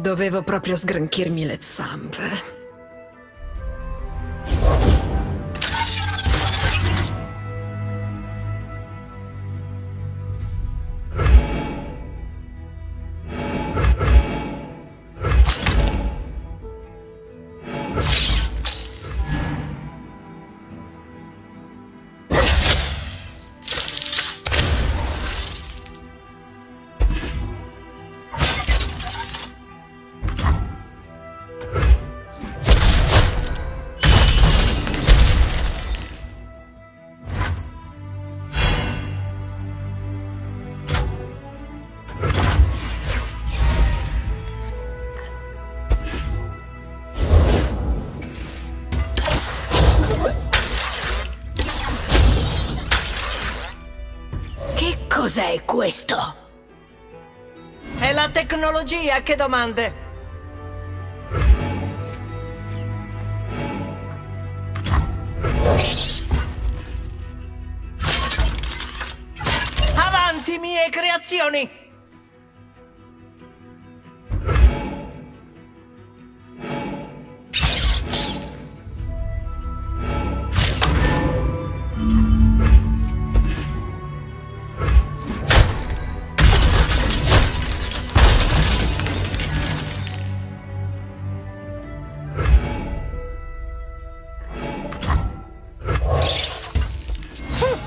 Dovevo proprio sgranchirmi le zampe. Cos'è questo? È la tecnologia, che domande? Avanti, mie creazioni!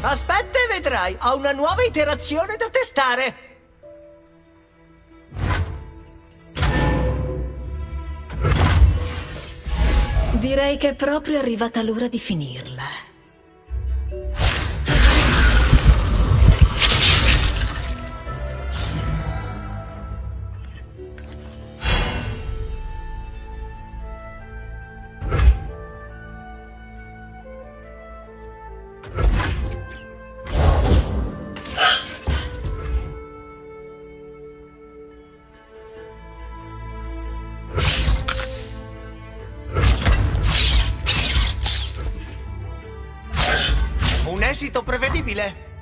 Aspetta e vedrai, ho una nuova iterazione da testare! Direi che è proprio arrivata l'ora di finirla. Esito prevedibile?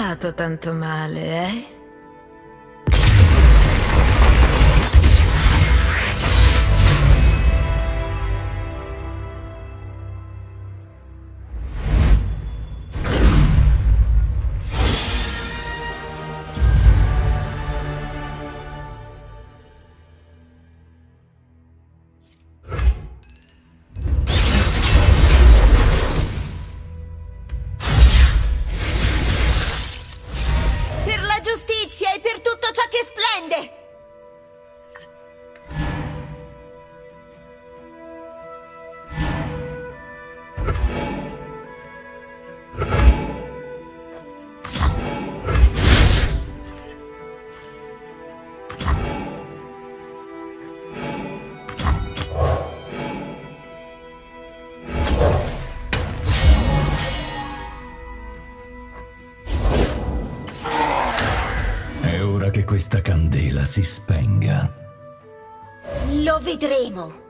Stato tanto male, eh? questa candela si spenga. Lo vedremo!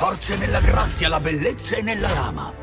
forze nella grazia, la bellezza e nella lama.